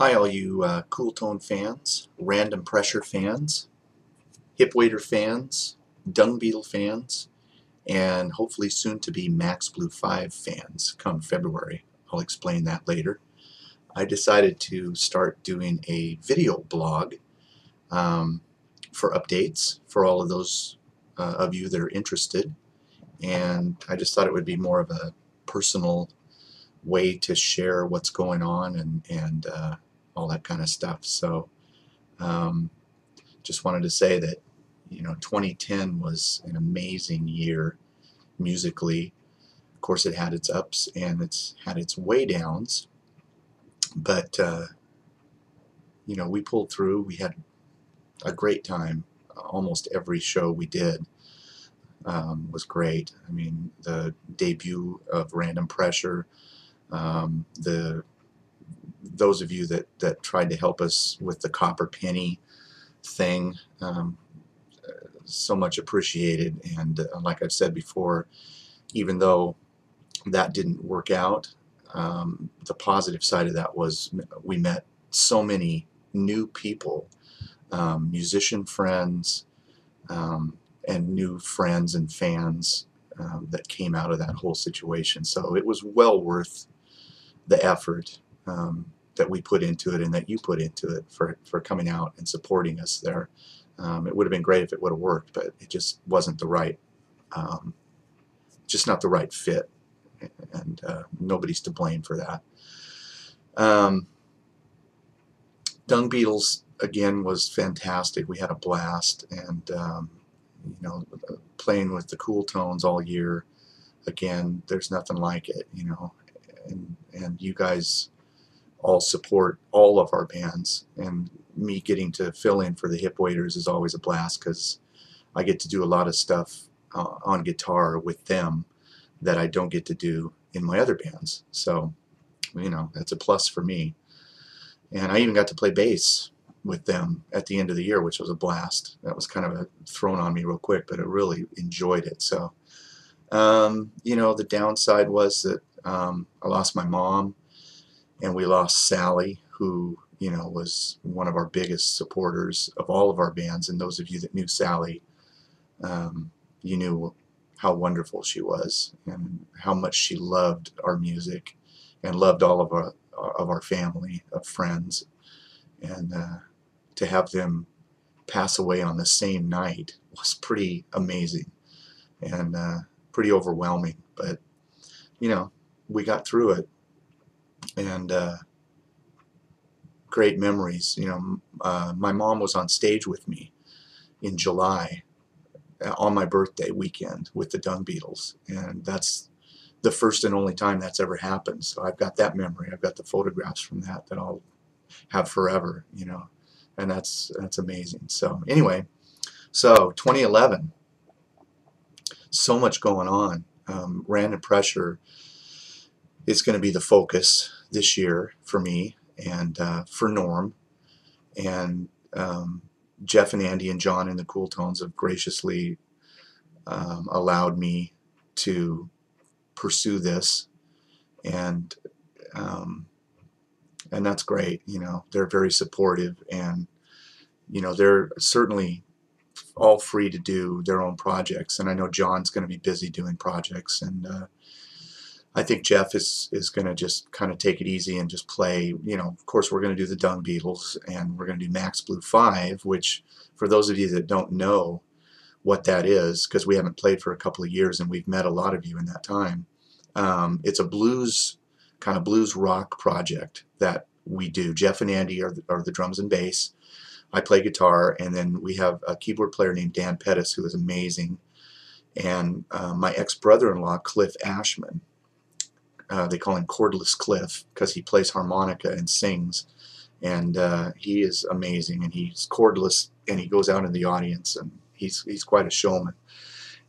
Hi all you uh, Cool Tone fans, Random Pressure fans, Hip Waiter fans, Dung Beetle fans, and hopefully soon to be Max Blue 5 fans come February. I'll explain that later. I decided to start doing a video blog um, for updates for all of those uh, of you that are interested and I just thought it would be more of a personal way to share what's going on and, and uh, all that kind of stuff. So um, just wanted to say that you know 2010 was an amazing year musically. Of course, it had its ups and it's had its way downs, but uh, you know we pulled through. We had a great time. Almost every show we did um, was great. I mean, the debut of Random Pressure, um, the those of you that, that tried to help us with the copper penny thing, um, so much appreciated. And uh, like I've said before, even though that didn't work out, um, the positive side of that was we met so many new people, um, musician friends, um, and new friends and fans um, that came out of that whole situation. So it was well worth the effort um, that we put into it and that you put into it for, for coming out and supporting us there. Um, it would have been great if it would have worked, but it just wasn't the right, um, just not the right fit, and uh, nobody's to blame for that. Um, Dung Beetles again was fantastic. We had a blast, and um, you know, playing with the cool tones all year. Again, there's nothing like it, you know, and and you guys all support all of our bands and me getting to fill in for the hip waiters is always a blast because I get to do a lot of stuff uh, on guitar with them that I don't get to do in my other bands. So you know that's a plus for me. And I even got to play bass with them at the end of the year which was a blast. That was kind of a thrown on me real quick but I really enjoyed it. So um, you know the downside was that um, I lost my mom and we lost Sally, who you know was one of our biggest supporters of all of our bands. And those of you that knew Sally, um, you knew how wonderful she was and how much she loved our music and loved all of our of our family of friends. And uh, to have them pass away on the same night was pretty amazing and uh, pretty overwhelming. But you know, we got through it and uh, great memories. You know, uh, my mom was on stage with me in July uh, on my birthday weekend with the Dung Beetles, and that's the first and only time that's ever happened. So I've got that memory. I've got the photographs from that that I'll have forever. You know, and that's that's amazing. So anyway, so 2011, so much going on. Um, random pressure is going to be the focus this year for me and uh, for Norm. And um, Jeff and Andy and John in the Cool Tones have graciously um, allowed me to pursue this, and um, and that's great. You know, they're very supportive, and you know, they're certainly all free to do their own projects. And I know John's going to be busy doing projects, and uh, I think Jeff is is going to just kind of take it easy and just play. You know, of course, we're going to do the Dung Beetles and we're going to do Max Blue 5, which, for those of you that don't know what that is, because we haven't played for a couple of years and we've met a lot of you in that time, um, it's a blues, kind of blues rock project that we do. Jeff and Andy are the, are the drums and bass. I play guitar, and then we have a keyboard player named Dan Pettis, who is amazing, and uh, my ex brother in law, Cliff Ashman uh, they call him Cordless Cliff because he plays harmonica and sings. And uh, he is amazing. And he's cordless and he goes out in the audience and he's, he's quite a showman.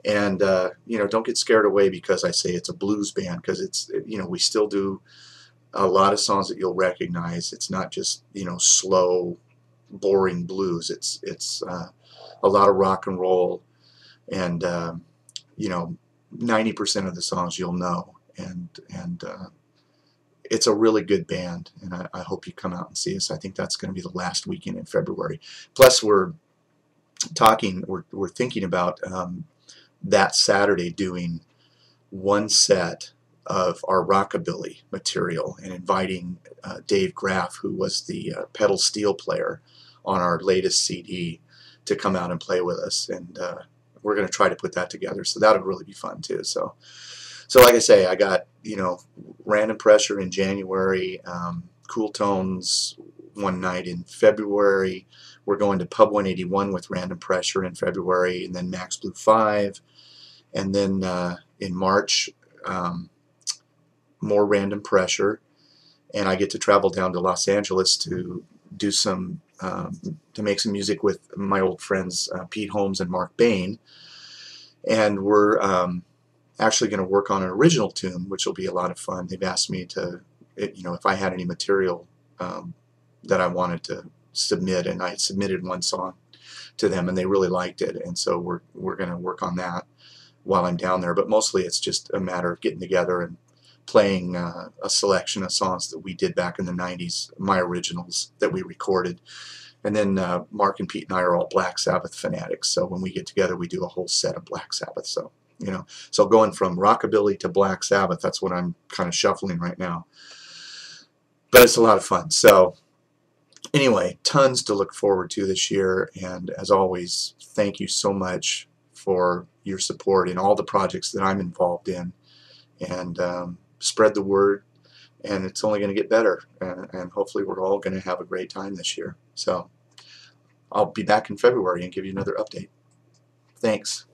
And, uh, you know, don't get scared away because I say it's a blues band because it's, you know, we still do a lot of songs that you'll recognize. It's not just, you know, slow, boring blues. It's, it's uh, a lot of rock and roll. And, um, you know, 90% of the songs you'll know and and uh, it's a really good band, and I, I hope you come out and see us. I think that's going to be the last weekend in February. Plus, we're talking, we're, we're thinking about um, that Saturday doing one set of our rockabilly material and inviting uh, Dave Graff, who was the uh, pedal steel player on our latest CD, to come out and play with us. And uh, we're going to try to put that together. So that'll really be fun too. So, so like I say, I got you know random pressure in January, um, cool tones one night in February. We're going to Pub 181 with random pressure in February, and then Max Blue 5, and then uh, in March. Um, more random pressure, and I get to travel down to Los Angeles to do some um, to make some music with my old friends uh, Pete Holmes and Mark Bain, and we're um, actually going to work on an original tune, which will be a lot of fun. They've asked me to, you know, if I had any material um, that I wanted to submit, and I submitted one song to them, and they really liked it, and so we're we're going to work on that while I'm down there. But mostly, it's just a matter of getting together and playing uh, a selection of songs that we did back in the 90s, my originals that we recorded. And then uh, Mark and Pete and I are all Black Sabbath fanatics, so when we get together, we do a whole set of Black Sabbath. So, you know, so going from rockabilly to Black Sabbath, that's what I'm kind of shuffling right now. But it's a lot of fun. So, anyway, tons to look forward to this year. And as always, thank you so much for your support in all the projects that I'm involved in. And um, spread the word, and it's only going to get better. And, and hopefully, we're all going to have a great time this year. So, I'll be back in February and give you another update. Thanks.